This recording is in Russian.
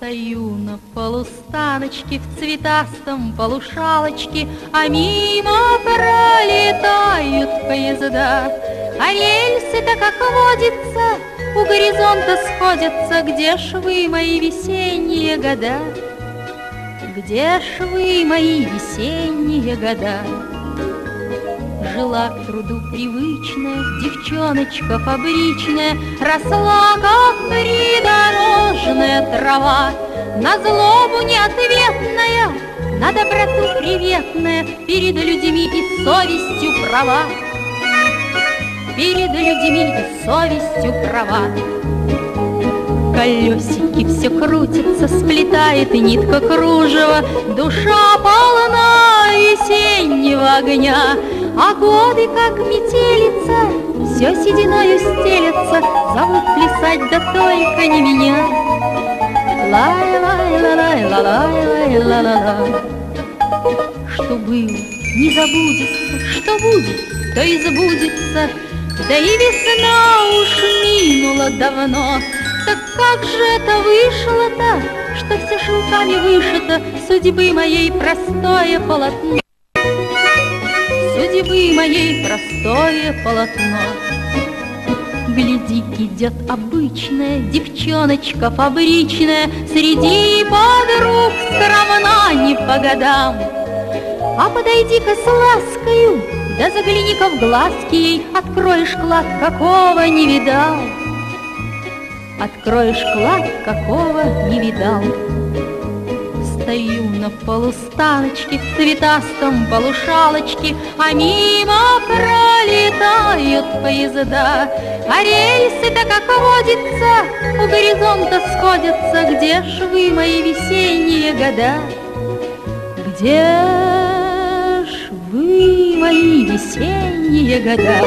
Стою на полустаночке в цветастом полушалочке, А мимо пролетают поезда. А рельсы-то, как водится, у горизонта сходятся, Где ж вы, мои весенние года? Где ж вы, мои весенние года? Жила к труду привычная девчоночка фабричная, Росла, как придорожная трава, На злобу неответная, на доброту приветная, Перед людьми и совестью права. Перед людьми и совестью права. Колесики все крутятся, сплетает нитка кружева, Душа полна весеннего огня, А годы, как метелица, все сединою стелятся, Зовут плясать, да только не меня. Лай-лай-ла-лай-ла-лай-ла-лай-ла-ла. Что было, не забудется, что будет, то и сбудется, Да и весна уж минула давно, так как же это вышло-то, что все шелками вышито судьбы моей простое полотно? Судьбы моей простое полотно. Гляди, идет обычная девчоночка фабричная, Среди подруг скромна не по годам. А подойди-ка с ласкою, да загляни-ка в глазки ей, Откроешь клад, какого не видал. Откроешь клад, какого не видал. Стою на полустаночке в цветастом полушалочке, А мимо пролетают поезда. А рельсы-то, как водится, у горизонта сходятся. Где ж вы, мои весенние года? Где ж вы, мои весенние года?